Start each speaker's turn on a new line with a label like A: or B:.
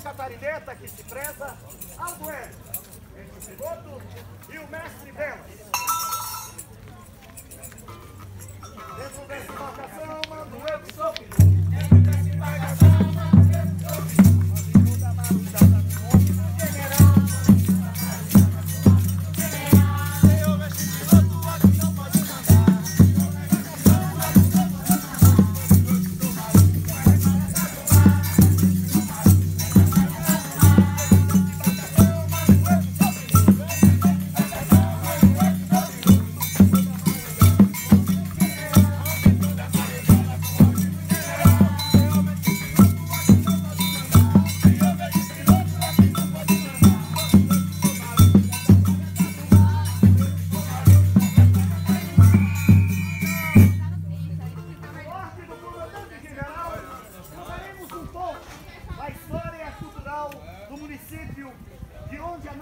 A: catarineta que se preza, ao duelo, entre o piloto e o mestre dela. do município de onde a